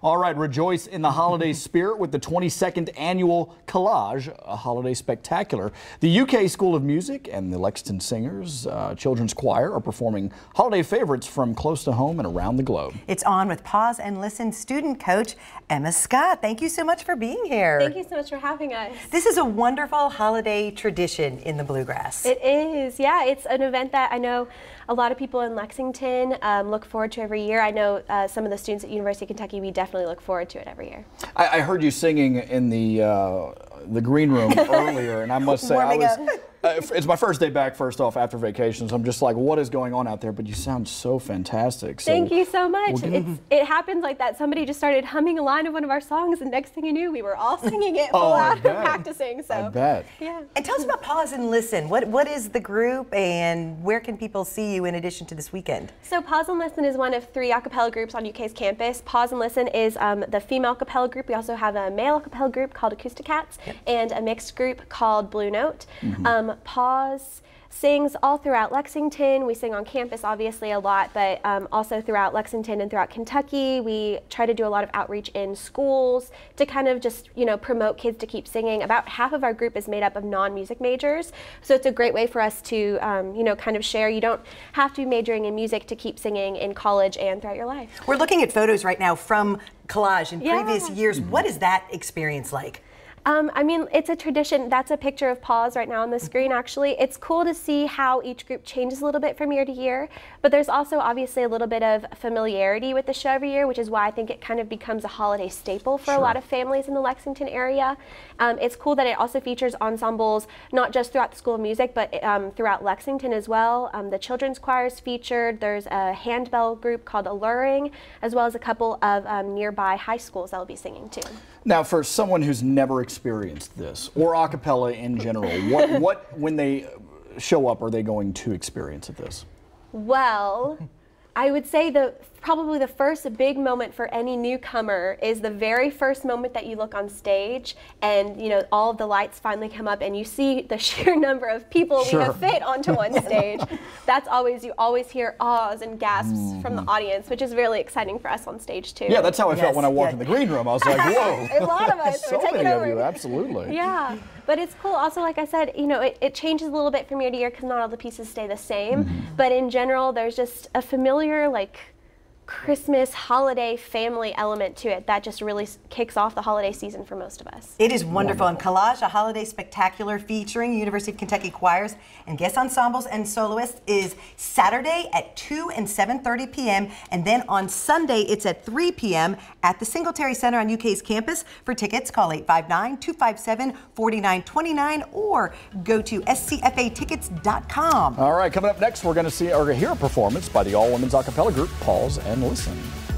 All right, rejoice in the holiday spirit with the 22nd annual Collage, a holiday spectacular. The UK School of Music and the Lexington Singers uh, Children's Choir are performing holiday favorites from close to home and around the globe. It's on with Pause and Listen student coach Emma Scott. Thank you so much for being here. Thank you so much for having us. This is a wonderful holiday tradition in the Bluegrass. It is, yeah. It's an event that I know a lot of people in Lexington um, look forward to every year. I know uh, some of the students at University of Kentucky, we definitely look forward to it every year. I, I heard you singing in the uh, the green room earlier, and I must say, I was. It's my first day back, first off, after vacation, so I'm just like, what is going on out there? But you sound so fantastic. So Thank you so much. It's, it happens like that. Somebody just started humming a line of one of our songs, and next thing you knew, we were all singing it Oh, full I out and practicing. So I bet. Yeah. And tell us about Pause and Listen. What What is the group and where can people see you in addition to this weekend? So Pause and Listen is one of three a cappella groups on UK's campus. Pause and Listen is um, the female a cappella group. We also have a male a cappella group called Acoustic AcoUstiKats and a mixed group called Blue Note. Um, Pause sings all throughout Lexington. We sing on campus obviously a lot, but um, also throughout Lexington and throughout Kentucky. We try to do a lot of outreach in schools to kind of just, you know, promote kids to keep singing. About half of our group is made up of non-music majors, so it's a great way for us to, um, you know, kind of share. You don't have to be majoring in music to keep singing in college and throughout your life. We're looking at photos right now from Collage in Yeah. previous years. What is that experience like? Um, I mean, it's a tradition. That's a picture of Pause right now on the screen, actually. It's cool to see how each group changes a little bit from year to year, but there's also obviously a little bit of familiarity with the show every year, which is why I think it kind of becomes a holiday staple for a lot of families in the Lexington area. Um, it's cool that it also features ensembles, not just throughout the School of Music, but um, throughout Lexington as well. Um, the children's choir is featured. There's a handbell group called Alluring, as well as a couple of um, nearby high schools that will be singing too. Now, for someone who's never experienced this, or a cappella in general, what, what when they show up, are they going to experience at this? Well, I would say the probably the first big moment for any newcomer is the very first moment that you look on stage and you know all of the lights finally come up and you see the sheer number of people we have fit onto one stage. That's always you always hear ahs and gasps from the audience, which is really exciting for us on stage too. Yeah, that's how I felt when I walked yeah. in the green room. I was like, whoa. a lot of us. so We're taking many of over. you, absolutely. Yeah, but it's cool. Also, like I said, you know, it, it changes a little bit from year to year because not all the pieces stay the same. Mm-hmm. But in general, there's just a familiar, like, Christmas holiday family element to it that just really kicks off the holiday season for most of us. It is wonderful. And Collage, a holiday spectacular featuring University of Kentucky choirs and guest ensembles and soloists is Saturday at 2 and 7.30 p.m. And then on Sunday, it's at 3 p.m. at the Singletary Center on UK's campus. For tickets, call 859-257-4929 or go to scfatickets.com. All right, coming up next, we're going to see or hear a performance by the all women's a cappella group, Pause and Listen.